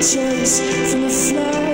Chase from the floor.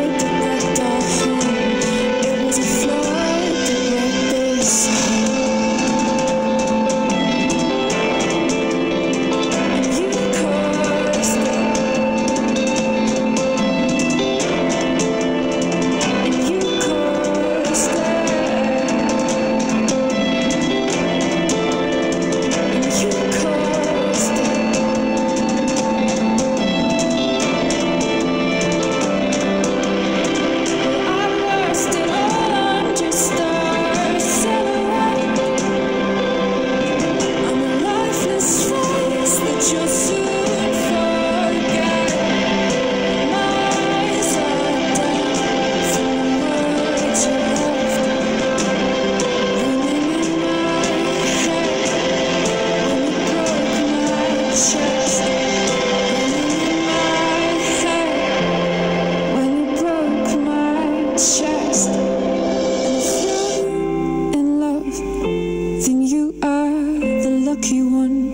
lucky one.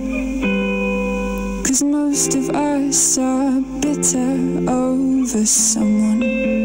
Cause most of us are bitter over someone.